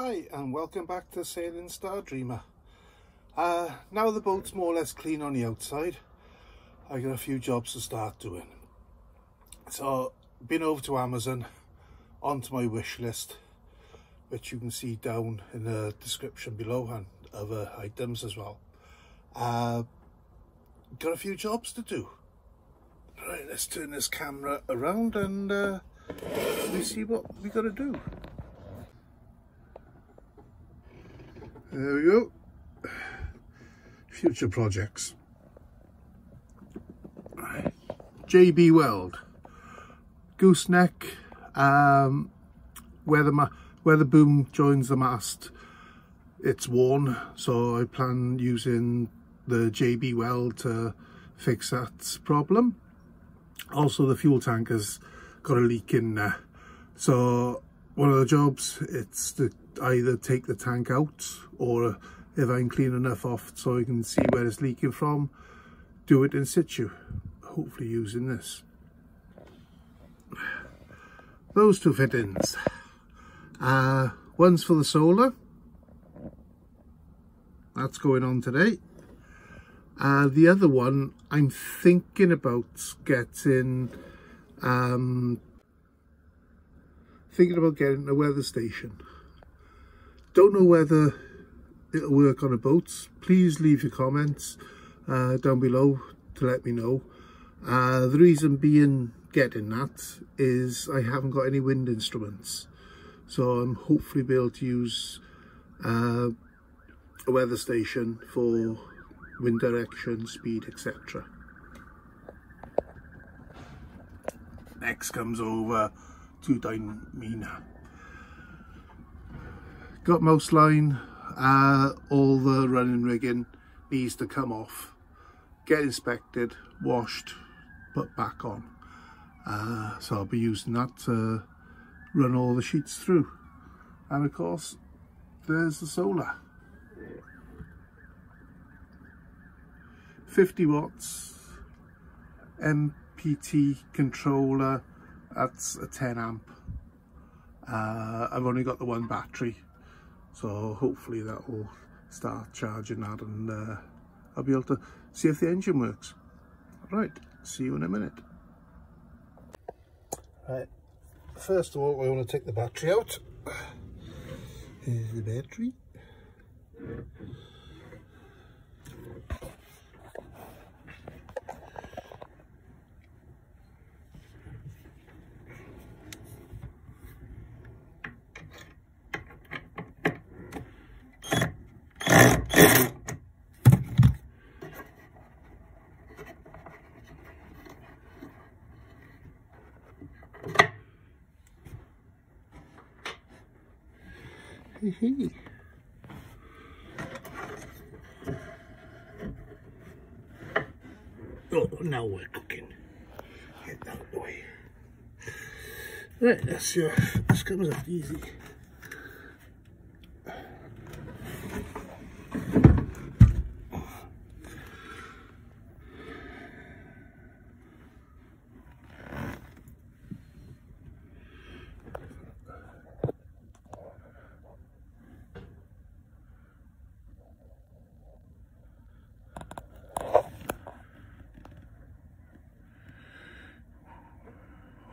Hi and welcome back to Sailing Star Dreamer. Uh, now the boat's more or less clean on the outside, I got a few jobs to start doing. So, been over to Amazon, onto my wish list, which you can see down in the description below and other items as well. Uh, got a few jobs to do. Right, let's turn this camera around and uh, we see what we got to do. There we go. Future projects. JB Weld. Gooseneck, um, where the where the boom joins the mast, it's worn, so I plan using the JB Weld to fix that problem. Also, the fuel tank has got a leak in there, so one of the jobs it's to either take the tank out or if I'm clean enough off so I can see where it's leaking from, do it in situ, hopefully using this. Those two fittings. Uh, one's for the solar, that's going on today. Uh, the other one, I'm thinking about getting, um, thinking about getting a weather station. Don't know whether it'll work on a boat. Please leave your comments uh, down below to let me know. Uh, the reason being getting that is I haven't got any wind instruments. So I'm hopefully be able to use uh, a weather station for wind direction, speed, etc. Next comes over to Dynamina got most line uh, all the running rigging needs to come off get inspected washed put back on. Uh, so I'll be using that to run all the sheets through. And of course there's the solar. 50 watts MPT controller that's a 10 amp. Uh, I've only got the one battery so hopefully that will start charging that and uh, I'll be able to see if the engine works. Right see you in a minute. Right first of all we want to take the battery out. Here's the battery Hey, Oh, now we're cooking. Get the way. Right, see if this comes out easy.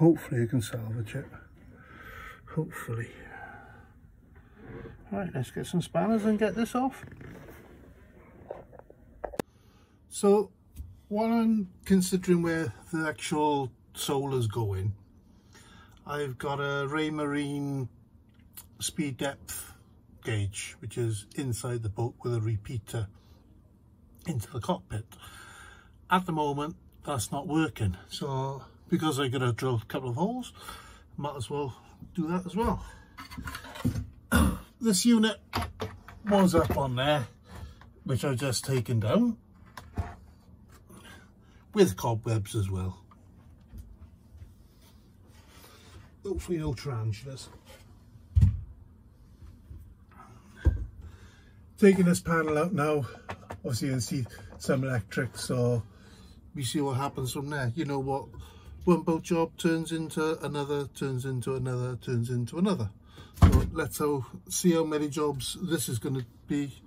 Hopefully you can salvage it. Hopefully. Right let's get some spanners and get this off. So while I'm considering where the actual solar's going I've got a Raymarine speed depth gauge which is inside the boat with a repeater into the cockpit. At the moment that's not working. So because I got to drill a couple of holes might as well do that as well. This unit was up on there which I've just taken down with cobwebs as well. Hopefully no tarantulas. Taking this panel out now obviously you can see some electric so we see what happens from there. You know what one boat job turns into another, turns into another, turns into another. So let's see how many jobs this is going to be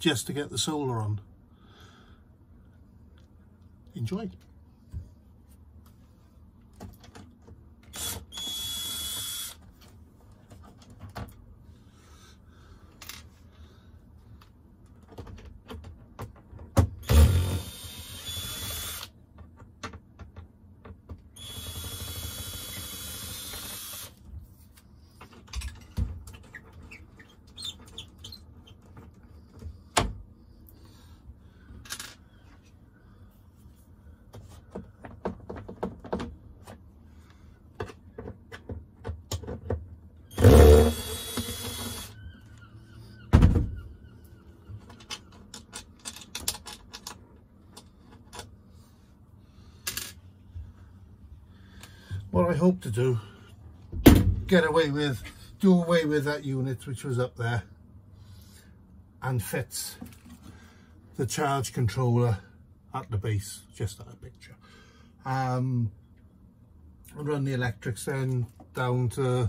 just to get the solar on. Enjoy. What I hope to do, get away with, do away with that unit which was up there and fits the charge controller at the base, just that picture. Um, run the electrics then down to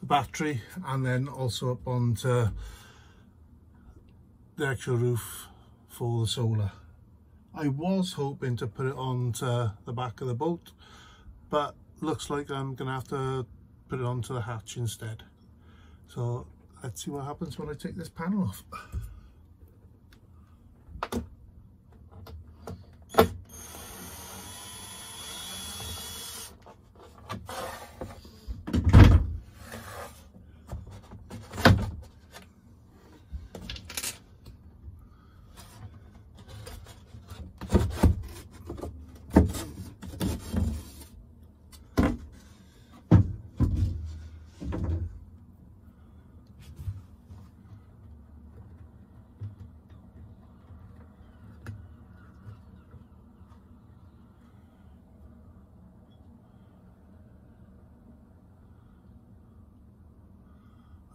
the battery and then also up onto the actual roof for the solar. I was hoping to put it onto the back of the boat but looks like I'm gonna have to put it onto the hatch instead. So let's see what happens when I take this panel off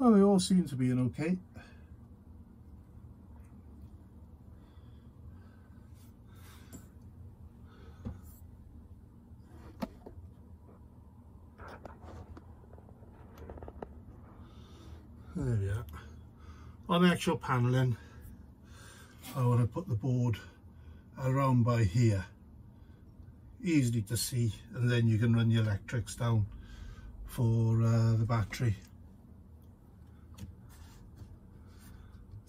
Well, they all seem to be in okay. There we are. On the actual panelling, I want to put the board around by here. Easily to see and then you can run your electrics down for uh, the battery.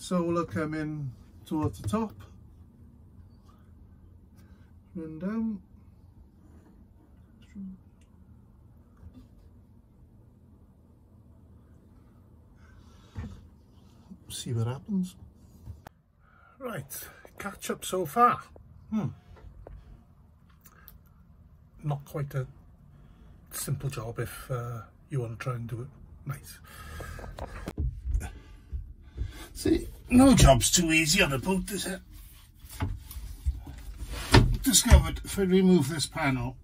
Solar coming towards the top. Run down see what happens. Right catch up so far. Hmm. Not quite a simple job if uh, you want to try and do it nice See, no job's too easy on a boat, is it? Discovered if I remove this panel,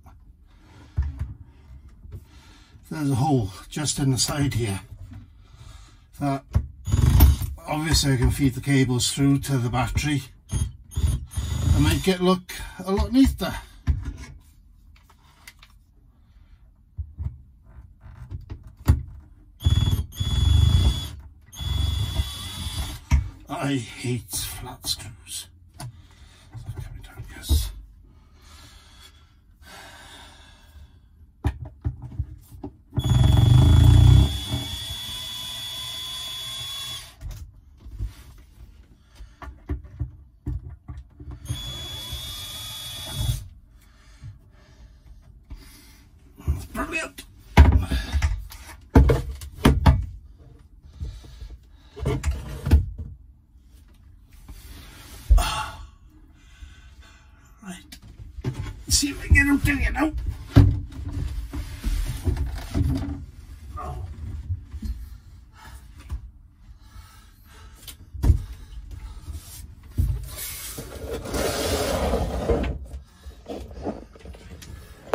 there's a hole just in the side here that obviously I can feed the cables through to the battery and make it look a lot neater. I hate flat screws. coming down, yes. Brilliant. see to you now. Oh.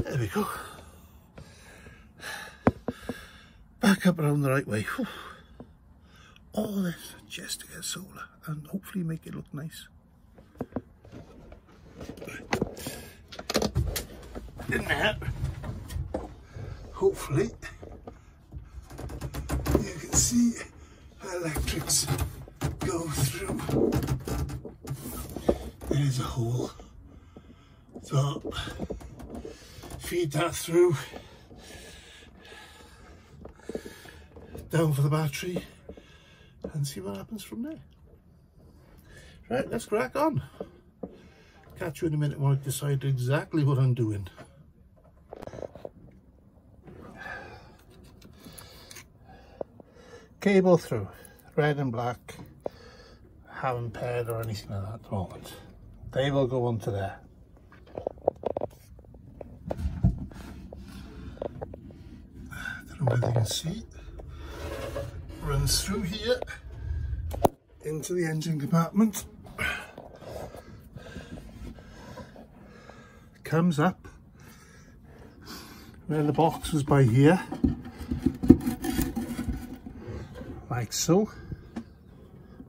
There we go. Back up around the right way. All this just to get solar and hopefully make it look nice. In that. Hopefully, you can see electrics go through. There's a hole. So feed that through down for the battery and see what happens from there. Right, let's crack on. Catch you in a minute when I decide exactly what I'm doing. Cable through, red and black, haven't paired or anything like that at the moment. They will go onto there. don't know whether you can see, runs through here into the engine compartment, comes up where the box was by here, like so,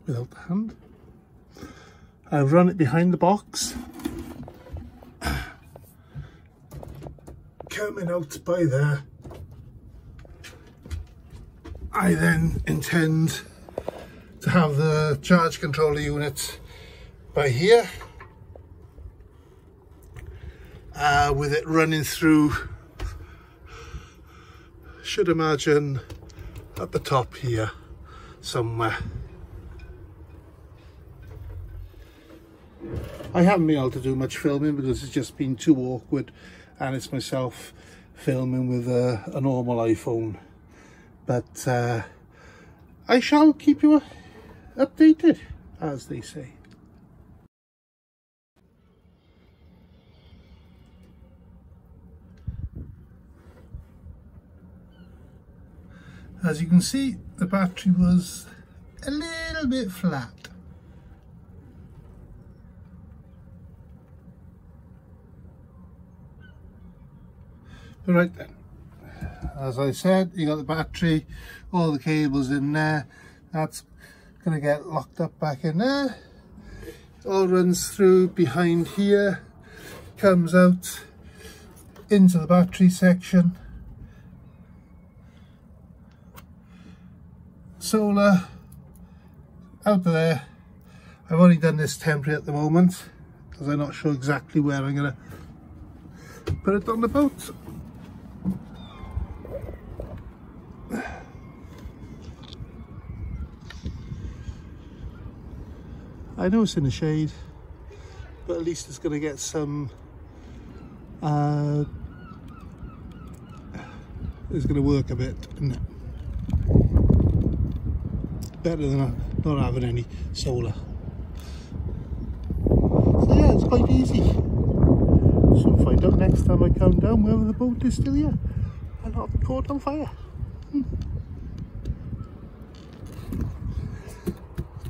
without the hand. I run it behind the box, coming out by there. I then intend to have the charge controller unit by here uh, with it running through should imagine at the top here somewhere I haven't been able to do much filming because it's just been too awkward and it's myself filming with a, a normal iPhone. But uh, I shall keep you updated as they say as you can see the battery was a little bit flat. Right then. As I said you got the battery all the cables in there. That's gonna get locked up back in there. All runs through behind here comes out into the battery section solar. Out there. I've only done this temporary at the moment because I'm not sure exactly where I'm gonna put it on the boat. I know it's in the shade, but at least it's going to get some, uh, it's going to work a bit, Better than not having any solar. So yeah, it's quite easy. So find out next time I come down whether the boat is still here and not caught on fire. Hmm.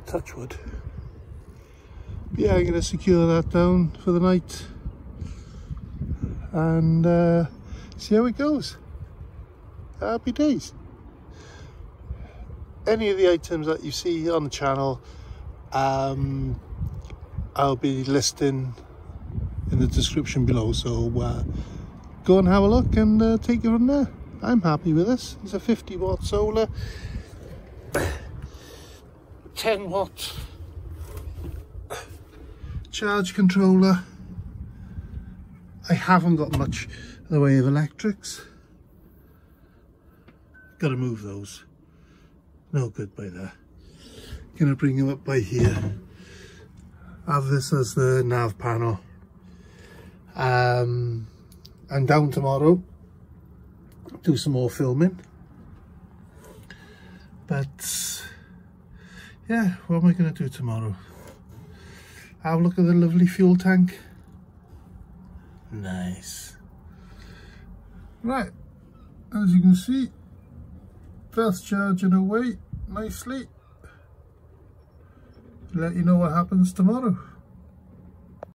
Touch wood yeah, I'm going to secure that down for the night and uh, see how it goes. Happy days. Any of the items that you see on the channel, um, I'll be listing in the description below. So uh, go and have a look and uh, take it from there. I'm happy with this. It's a 50 watt solar, 10 watt charge controller. I haven't got much in the way of electrics. Got to move those. No good by there. Gonna bring them up by here. Have this as the nav panel. Um, and down tomorrow. Do some more filming. But yeah, what am I to do tomorrow? Have a look at the lovely fuel tank. Nice. Right, as you can see, fast charging away nicely. Let you know what happens tomorrow.